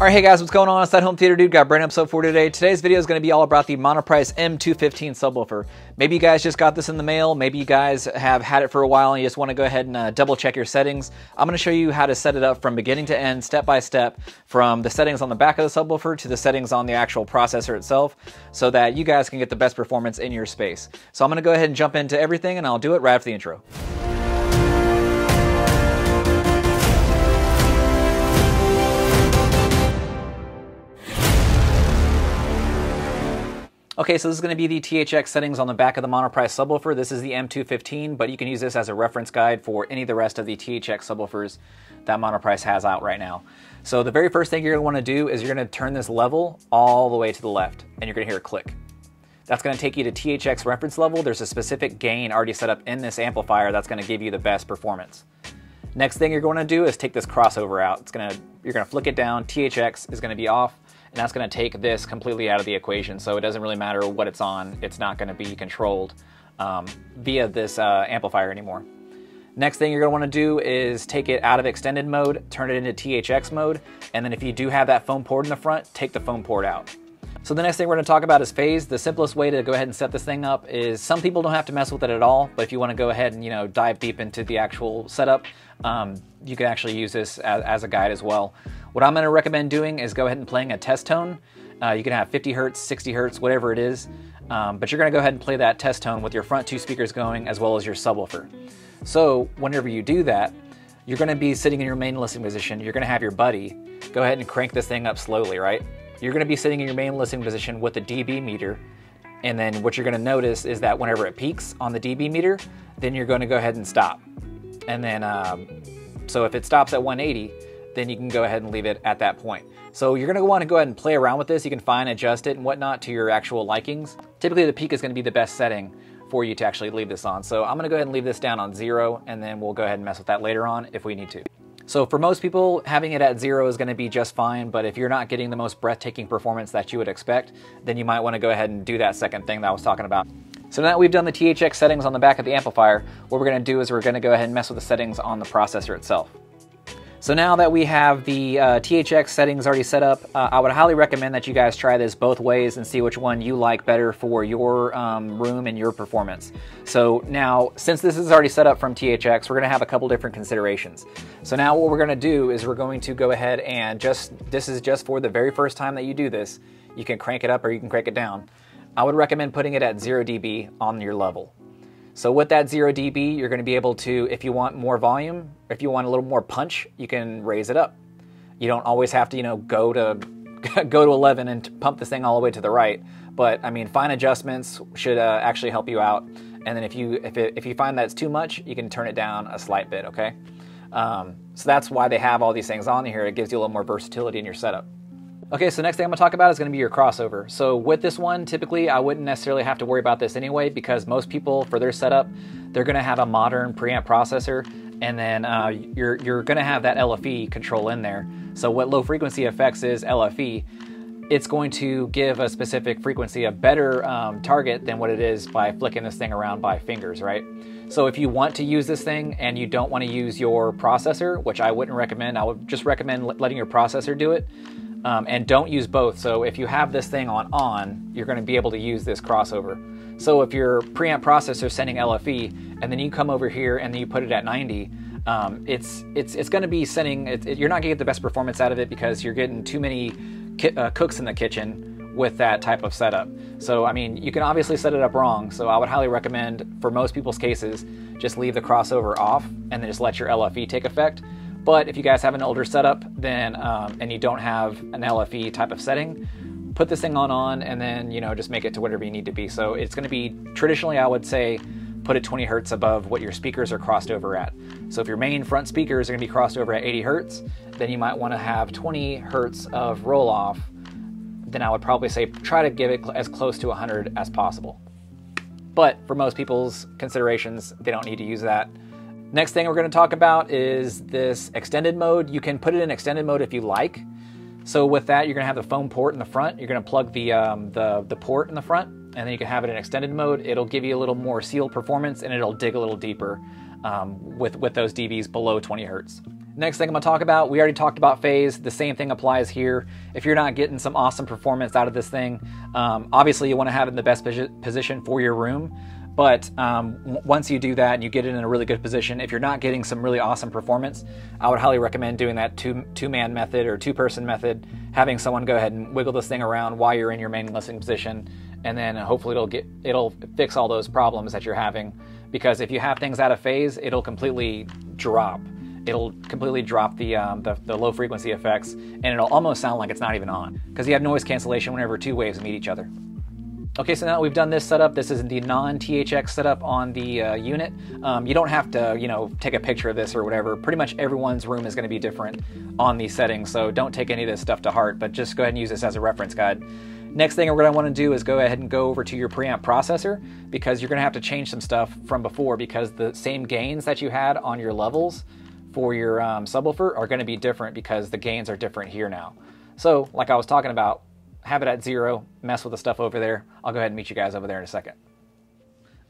All right, hey guys, what's going on? It's that home theater dude. Got a brand new episode for today. Today's video is going to be all about the Monoprice M215 subwoofer. Maybe you guys just got this in the mail. Maybe you guys have had it for a while and you just want to go ahead and uh, double check your settings. I'm going to show you how to set it up from beginning to end, step by step, from the settings on the back of the subwoofer to the settings on the actual processor itself, so that you guys can get the best performance in your space. So I'm going to go ahead and jump into everything, and I'll do it right after the intro. Okay, so this is going to be the THX settings on the back of the Monoprice subwoofer. This is the M215, but you can use this as a reference guide for any of the rest of the THX subwoofers that Monoprice has out right now. So the very first thing you're going to want to do is you're going to turn this level all the way to the left, and you're going to hear a click. That's going to take you to THX reference level. There's a specific gain already set up in this amplifier that's going to give you the best performance. Next thing you're going to do is take this crossover out. It's going to, you're going to flick it down. THX is going to be off and that's going to take this completely out of the equation. So it doesn't really matter what it's on, it's not going to be controlled um, via this uh, amplifier anymore. Next thing you're to want to do is take it out of extended mode, turn it into THX mode, and then if you do have that foam port in the front, take the foam port out. So the next thing we're to talk about is phase. The simplest way to go ahead and set this thing up is some people don't have to mess with it at all, but if you want to go ahead and you know dive deep into the actual setup, um, you can actually use this as, as, a guide as well. What I'm going to recommend doing is go ahead and playing a test tone. Uh, you can have 50 hertz, 60 hertz, whatever it is, um, but you're going to go ahead and play that test tone with your front two speakers going as well as your subwoofer. So whenever you do that, you're going to be sitting in your main listening position. You're going to have your buddy go ahead and crank this thing up slowly, right? You're going to be sitting in your main listening position with the dB meter. And then what you're going to notice is that whenever it peaks on the dB meter, then you're going to go ahead and stop. And then, um, so if it stops at 180, then you can go ahead and leave it at that point. So you're gonna want to go ahead and play around with this. You can fine adjust it and whatnot to your actual likings. Typically the peak is gonna be the best setting for you to actually leave this on. So I'm gonna go ahead and leave this down on zero and then we'll go ahead and mess with that later on if we need to. So for most people, having it at zero is gonna be just fine, but if you're not getting the most breathtaking performance that you would expect, then you might wanna go ahead and do that second thing that I was talking about. So now that we've done the THX settings on the back of the amplifier, what we're gonna do is we're gonna go ahead and mess with the settings on the processor itself. So now that we have the uh, THX settings already set up, uh, I would highly recommend that you guys try this both ways and see which one you like better for your um, room and your performance. So now, since this is already set up from THX, we're gonna have a couple different considerations. So now what we're gonna do is we're going to go ahead and just, this is just for the very first time that you do this, you can crank it up or you can crank it down. I would recommend putting it at 0 dB on your level. So with that 0 dB, you're going to be able to, if you want more volume, if you want a little more punch, you can raise it up. You don't always have to, you know, go to go to 11 and pump this thing all the way to the right. But I mean, fine adjustments should uh, actually help you out. And then if you if, it, if you find that's too much, you can turn it down a slight bit. Okay. Um, so that's why they have all these things on here. It gives you a little more versatility in your setup. Okay, so next thing I'm gonna talk about is gonna be your crossover. So with this one, typically I wouldn't necessarily have to worry about this anyway because most people for their setup, they're gonna have a modern preamp processor and then uh, you're, you're gonna have that LFE control in there. So what low frequency effects is LFE, it's going to give a specific frequency a better um, target than what it is by flicking this thing around by fingers, right? So if you want to use this thing and you don't want to use your processor, which I wouldn't recommend, I would just recommend letting your processor do it. Um, and don't use both. So if you have this thing on on, you're going to be able to use this crossover. So if your preamp processor is sending LFE, and then you come over here and then you put it at 90, um, it's it's it's going to be sending. It, it, you're not going to get the best performance out of it because you're getting too many ki- uh, cooks in the kitchen with that type of setup. So I mean, you can obviously set it up wrong. So I would highly recommend, for most people's cases, just leave the crossover off and then just let your LFE take effect. But if you guys have an older setup, then um, and you don't have an LFE type of setting, put this thing on on and then you know just make it to whatever you need to be. So it's going to be traditionally, I would say, put it 20 hertz above what your speakers are crossed over at. So if your main front speakers are going to be crossed over at 80 hertz, then you might want to have 20 hertz of roll off. Then I would probably say try to give it as close to 100 as possible. But for most people's considerations, they don't need to use that Next thing we're going to talk about is this extended mode. You can put it in extended mode if you like. So with that, you're going to have the foam port in the front. You're going to plug the, um, the, the port in the front, and then you can have it in extended mode. It'll give you a little more sealed performance, and it'll dig a little deeper um, with, with those dBs below 20 hertz. Next thing I'm going to talk about, we already talked about phase. The same thing applies here. If you're not getting some awesome performance out of this thing, um, obviously you want to have it in the best position for your room. But um, once you do that and you get it in a really good position, if you're not getting some really awesome performance, I would highly recommend doing that two two man method or two person method, having someone go ahead and wiggle this thing around while you're in your main listening position, and then hopefully it'll get it'll fix all those problems that you're having. Because if you have things out of phase, it'll completely drop. It'll completely drop the, um, the, the low frequency effects, and it'll almost sound like it's not even on because you have noise cancellation whenever two waves meet each other. Okay, so now we've done this setup. This is the non-THX setup on the uh, unit. Um, you don't have to, you know, take a picture of this or whatever. Pretty much everyone's room is going to be different on these settings, so don't take any of this stuff to heart, but just go ahead and use this as a reference guide. Next thing we're going to want to do is go ahead and go over to your preamp processor because you're going to have to change some stuff from before because the same gains that you had on your levels for your um, subwoofer are going to be different because the gains are different here now. So, like I was talking about, have it at zero, mess with the stuff over there. I'll go ahead and meet you guys over there in a second.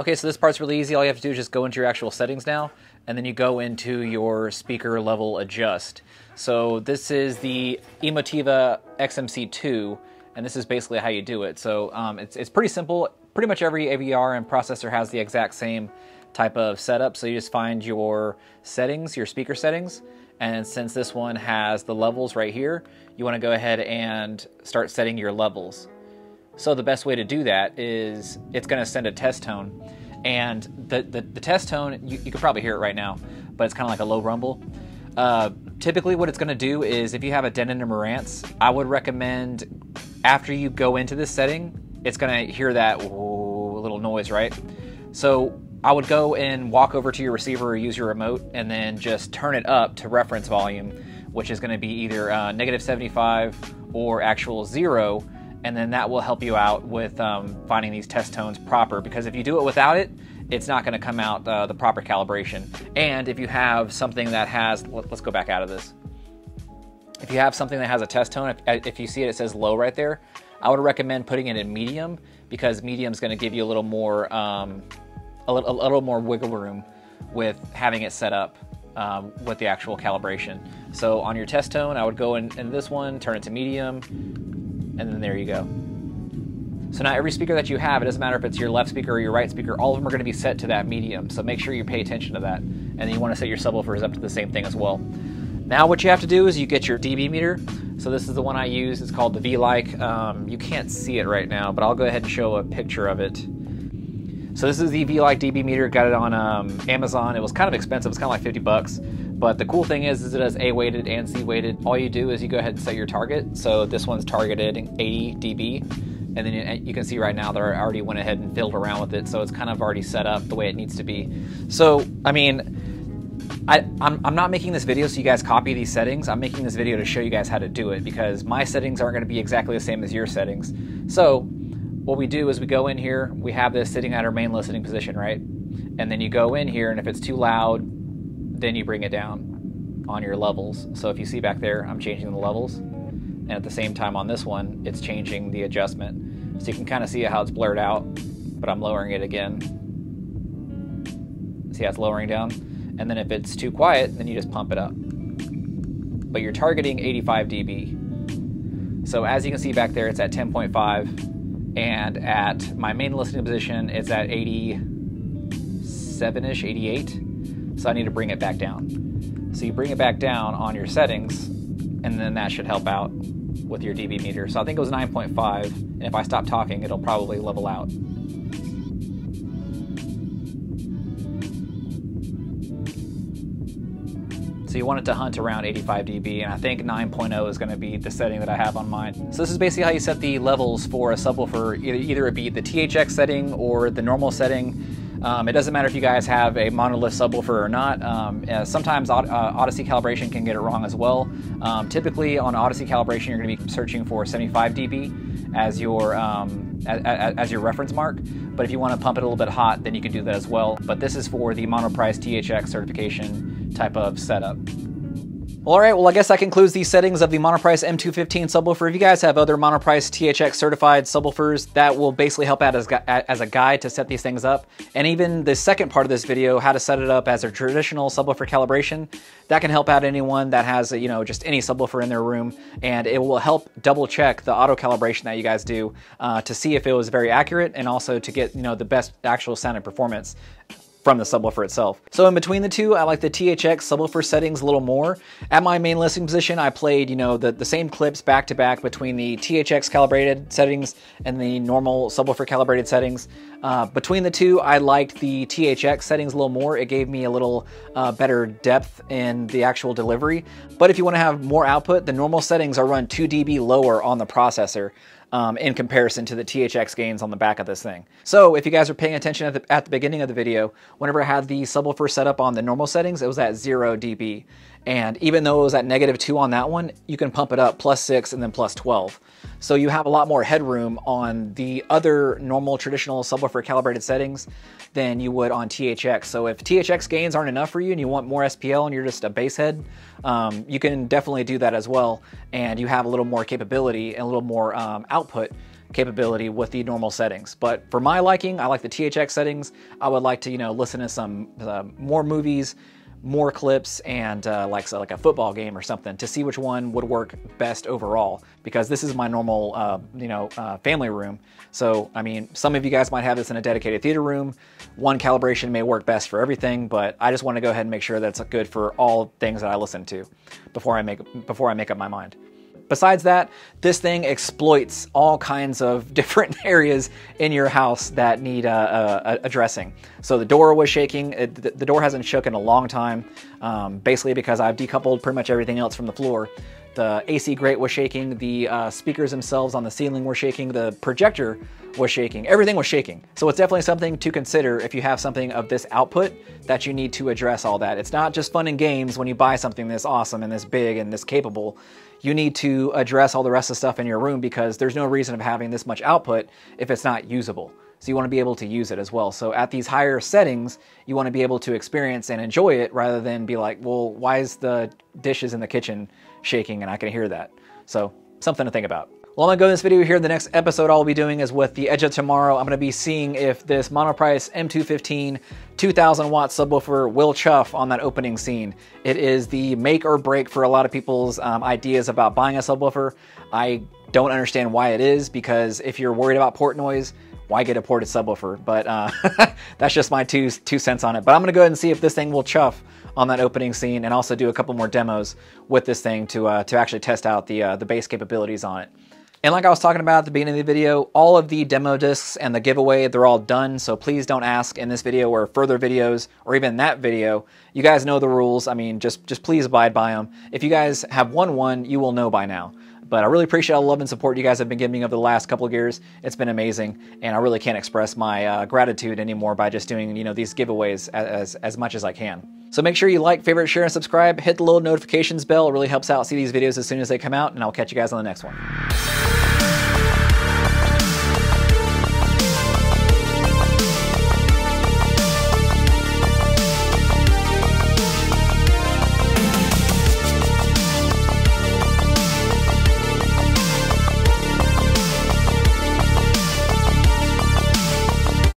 Okay, so this part's really easy. All you have to do is just go into your actual settings now, and then you go into your speaker level adjust. So this is the Emotiva XMC2, and this is basically how you do it. So um, it's, it's pretty simple. Pretty much every AVR and processor has the exact same type of setup. So you just find your settings, your speaker settings, and since this one has the levels right here, you want to go ahead and start setting your levels. So the best way to do that is it's going to send a test tone. And the, the, the test tone, you, you can probably hear it right now, but it's kind of like a low rumble. Uh, typically what it's going to do is if you have a Denon or Marantz, I would recommend after you go into this setting, it's going to hear that little noise, right? So I would go and walk over to your receiver or use your remote and then just turn it up to reference volume, which is going to be either uh, negative 75 or actual zero, and then that will help you out with um, finding these test tones proper. Because if you do it without it, it's not going to come out uh, the proper calibration. And if you have something that has, let's go back out of this. If you have something that has a test tone, if, if you see it, it says low right there. I would recommend putting it in medium because medium is going to give you a little more. Um, a little, a little more wiggle room with having it set up um, with the actual calibration. So on your test tone, I would go in, in this one, turn it to medium, and then there you go. So now every speaker that you have, it doesn't matter if it's your left speaker or your right speaker, all of them are going to be set to that medium. So make sure you pay attention to that. And then you want to set your subwoofers up to the same thing as well. Now what you have to do is you get your dB meter. So this is the one I use. It's called the V-Like. Um, you can't see it right now, but I'll go ahead and show a picture of it. So this is the V-Like dB meter. Got it on um, Amazon. It was kind of expensive. It's kind of like 50 bucks. But the cool thing is, is it has A weighted and C weighted. All you do is you go ahead and set your target. So this one's targeted 80 dB. And then you, you can see right now that I already went ahead and filled around with it. So it's kind of already set up the way it needs to be. So, I mean, I, I'm, I'm, not making this video so you guys copy these settings. I'm making this video to show you guys how to do it because my settings aren't going to be exactly the same as your settings. So what we do is we go in here, we have this sitting at our main listening position, right? And then you go in here, and if it's too loud, then you bring it down on your levels. So if you see back there, I'm changing the levels. And at the same time on this one, it's changing the adjustment. So you can kind of see how it's blurred out, but I'm lowering it again. See how it's lowering down? And then if it's too quiet, then you just pump it up. But you're targeting 85 dB. So as you can see back there, it's at 10.5 and at my main listening position, it's at 87-ish, 88. So I need to bring it back down. So you bring it back down on your settings, and then that should help out with your dB meter. So I think it was 9.5, and if I stop talking, it'll probably level out. You want it to hunt around 85 dB, and I think 9.0 is going to be the setting that I have on mine. So this is basically how you set the levels for a subwoofer, either, it be the THX setting or the normal setting. Um, it doesn't matter if you guys have a monolith subwoofer or not. Um, uh, sometimes uh, Audyssey calibration can get it wrong as well. Um, typically on Audyssey calibration, you're going to be searching for 75 dB as your um, as, your reference mark. But if you want to pump it a little bit hot, then you can do that as well. But this is for the Monoprice THX certification type of setup. All right, well, I guess that concludes the settings of the Monoprice M215 subwoofer. If you guys have other Monoprice THX certified subwoofers, that will basically help out as, as a guide to set these things up. And even the second part of this video, how to set it up as a traditional subwoofer calibration, that can help out anyone that has, you know, just any subwoofer in their room. And it will help double check the auto calibration that you guys do uh, to see if it was very accurate and also to get, you know, the best actual sound and performance from the subwoofer itself. So in between the two, I like the THX subwoofer settings a little more. At my main listening position, I played, you know, the, the same clips back to back between the THX calibrated settings and the normal subwoofer calibrated settings. Uh, between the two, I liked the THX settings a little more. It gave me a little uh, better depth in the actual delivery. But if you want to have more output, the normal settings are run 2 dB lower on the processor um, in comparison to the THX gains on the back of this thing. So if you guys are paying attention at the, at the beginning of the video, whenever I had the subwoofer set up on the normal settings, it was at 0 dB. And even though it was at negative 2 on that one, you can pump it up plus 6 and then plus 12. So you have a lot more headroom on the other normal traditional subwoofer calibrated settings than you would on THX. So if THX gains aren't enough for you and you want more SPL and you're just a bass head, um, you can definitely do that as well. And you have a little more capability and a little more um, output capability with the normal settings. But for my liking, I like the THX settings. I would like to, you know, listen to some uh, more movies, more clips and uh, like so like a football game or something to see which one would work best overall because this is my normal uh, you know uh, family room. So I mean some of you guys might have this in a dedicated theater room. One calibration may work best for everything but I just want to go ahead and make sure that's good for all things that I listen to before I make before I make up my mind Besides that, this thing exploits all kinds of different areas in your house that need uh, uh, addressing. So the door was shaking. It, the door hasn't shook in a long time, um, basically because I've decoupled pretty much everything else from the floor. The AC grate was shaking, the uh, speakers themselves on the ceiling were shaking, the projector was shaking, everything was shaking. So it's definitely something to consider if you have something of this output that you need to address all that. It's not just fun and games when you buy something this awesome and this big and this capable you need to address all the rest of the stuff in your room because there's no reason of having this much output if it's not usable. So you want to be able to use it as well. So at these higher settings, you want to be able to experience and enjoy it rather than be like, well, why is the dishes in the kitchen shaking and I can hear that? So something to think about. Well, I'm gonna go in this video here. The next episode I'll be doing is with the Edge of Tomorrow. I'm gonna be seeing if this Monoprice M215 2000 watt subwoofer will chuff on that opening scene. It is the make or break for a lot of people's um, ideas about buying a subwoofer. I don't understand why it is because if you're worried about port noise, why get a ported subwoofer? But uh, that's just my two two cents on it. But I'm gonna go ahead and see if this thing will chuff on that opening scene, and also do a couple more demos with this thing to uh, to actually test out the uh, the bass capabilities on it. And like I was talking about at the beginning of the video, all of the demo discs and the giveaway, they're all done, so please don't ask in this video or further videos or even that video. You guys know the rules. I mean, just, just please abide by them. If you guys have won one, you will know by now. But I really appreciate all the love and support you guys have been giving me over the last couple of years. It's been amazing, and I really can't express my uh, gratitude anymore by just doing you know these giveaways as, as, as much as I can. So make sure you like, favorite, share, and subscribe. Hit the little notifications bell. It really helps out see these videos as soon as they come out, and I'll catch you guys on the next one.